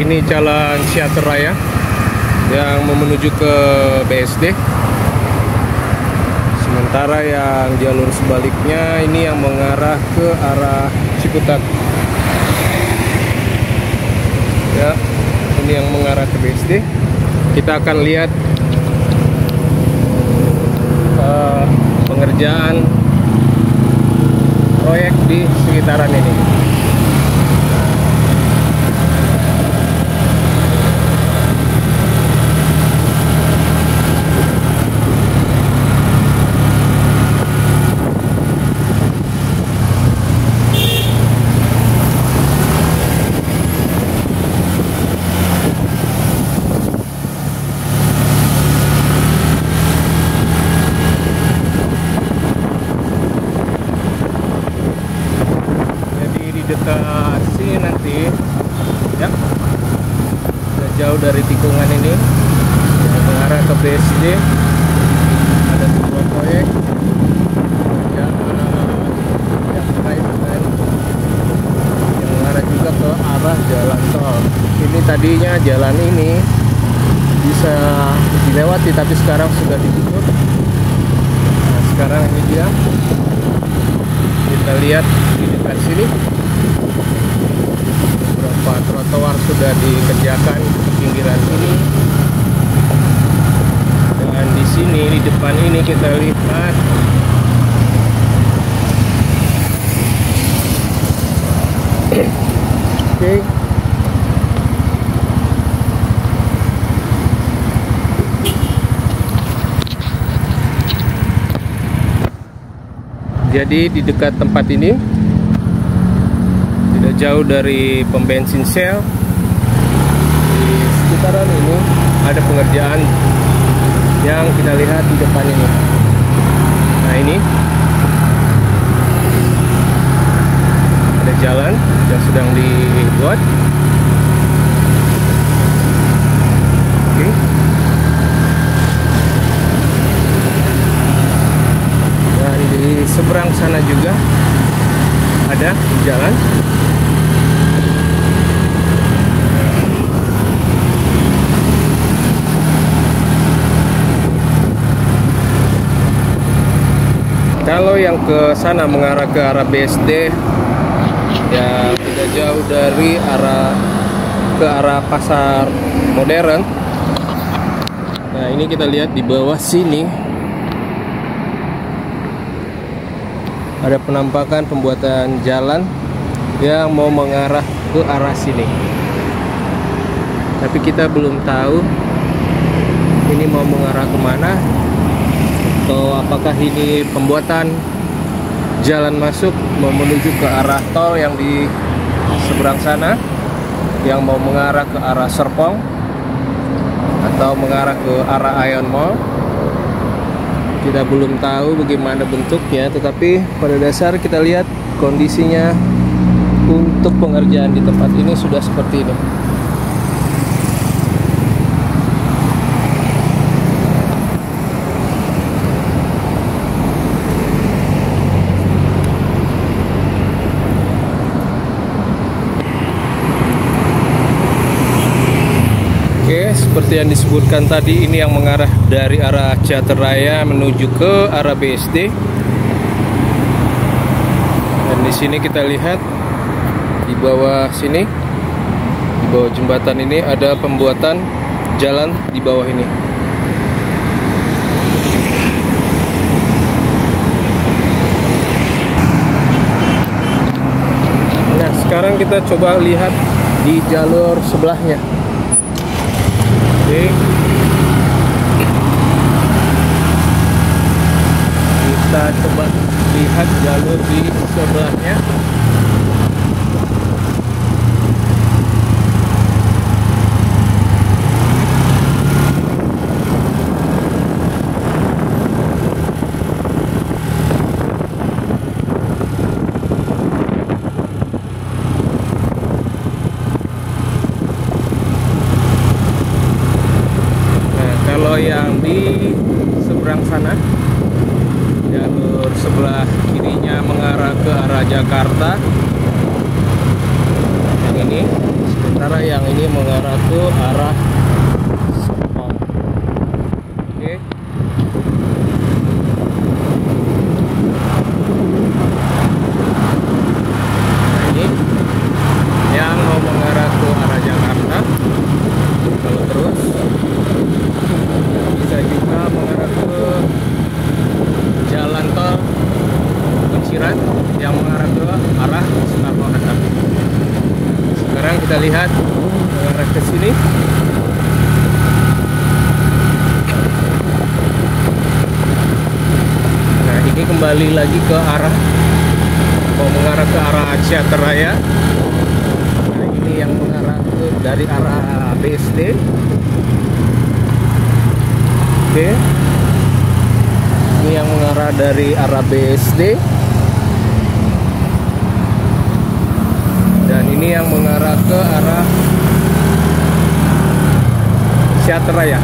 ini jalan Siater Raya yang menuju ke BSD. Sementara yang jalur sebaliknya ini yang mengarah ke arah Ciputat. Ya, ini yang mengarah ke BSD. Kita akan lihat uh, pengerjaan proyek di sekitaran ini. Jadi di dekat sini nanti ya Tidak jauh dari tikungan ini. Yang mengarah ke BSD ada sebuah proyek yang, yang terkait dengan yang mengarah juga ke arah jalan tol. Ini tadinya jalan ini bisa dilewati tapi sekarang sudah ditutup. Nah sekarang ini dia. Kita lihat di dekat sini beberapa trotoar sudah dikerjakan di pinggiran sini dan di sini di depan ini kita lihat. Oke. Jadi di dekat tempat ini tidak jauh dari pom bensin Shell di sekitaran ini ada pengerjaan yang kita lihat di depan ini. Nah ini ada jalan yang sedang dibuat. Oke. Dan di seberang sana juga ada jalan. Kalau yang ke sana mengarah ke arah BSD ya tidak jauh dari arah ke arah pasar modern. Nah, ini kita lihat di bawah sini ada penampakan pembuatan jalan yang mau mengarah ke arah sini. Tapi kita belum tahu ini mau mengarah ke mana atau apakah ini pembuatan jalan masuk menuju ke arah tol yang di seberang sana yang mau mengarah ke arah Serpong atau mengarah ke arah Ion Mall? Kita belum tahu bagaimana bentuknya tetapi pada dasar kita lihat kondisinya untuk pengerjaan di tempat ini sudah seperti ini seperti yang disebutkan tadi, ini yang mengarah dari arah Jateraya menuju ke arah BSD. Dan di sini kita lihat di bawah sini, di bawah jembatan ini ada pembuatan jalan di bawah ini. Nah, sekarang kita coba lihat di jalur sebelahnya. Oke. Kita coba lihat jalur di sebelahnya. Nah, kalau yang di seberang sana jalur sebelah kirinya mengarah ke arah Jakarta. Yang ini sementara yang ini mengarah ke arah Serpong oke nah ini yang mau mengarah ke arah Jakarta kalau terus bisa juga mengarah ke jalan tol Kunciran yang mengarah ke arah Soekarno Hatta. Sekarang kita lihat mengarah ke sini. Nah, ini kembali lagi ke arah mau mengarah ke arah Asia Raya. Nah, ini yang mengarah ke dari arah BSD. Oke. Ini yang mengarah dari arah BSD. Dan ini yang mengarah ke arah Syatraya.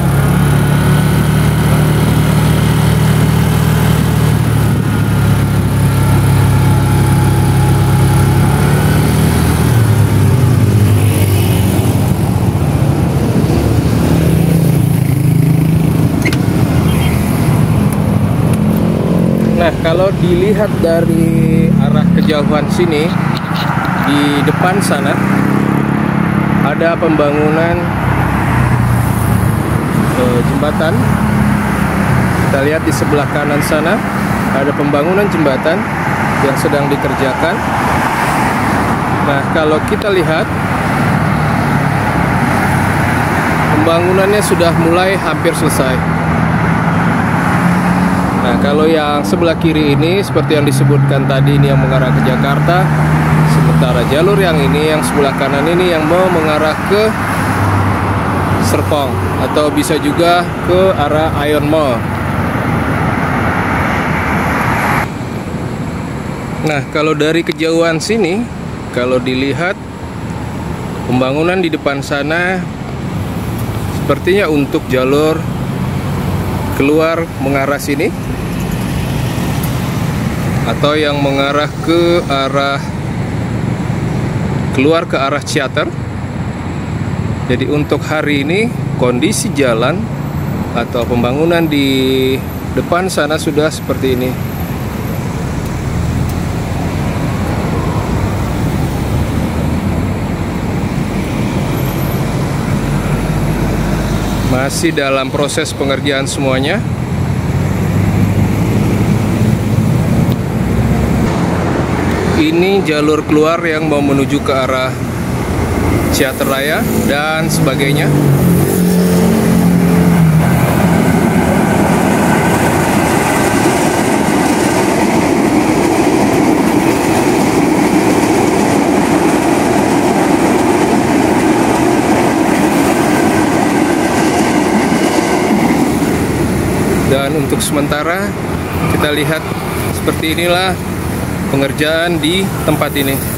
Nah, kalau dilihat dari arah kejauhan sini, di depan sana ada pembangunan eh, jembatan. Kita lihat di sebelah kanan sana ada pembangunan jembatan yang sedang dikerjakan. Nah, kalau kita lihat pembangunannya sudah mulai hampir selesai. Nah, kalau yang sebelah kiri ini seperti yang disebutkan tadi ini yang mengarah ke Jakarta, sementara jalur yang ini yang sebelah kanan ini yang mau mengarah ke Serpong atau bisa juga ke arah Ion Mall. Nah, kalau dari kejauhan sini, kalau dilihat pembangunan di depan sana sepertinya untuk jalur keluar mengarah sini atau yang mengarah ke arah keluar ke arah Ciater. Jadi untuk hari ini kondisi jalan atau pembangunan di depan sana sudah seperti ini. Masih dalam proses pengerjaan semuanya. Ini jalur keluar yang mau menuju ke arah Ciater Raya dan sebagainya. Dan untuk sementara kita lihat seperti inilah pengerjaan di tempat ini.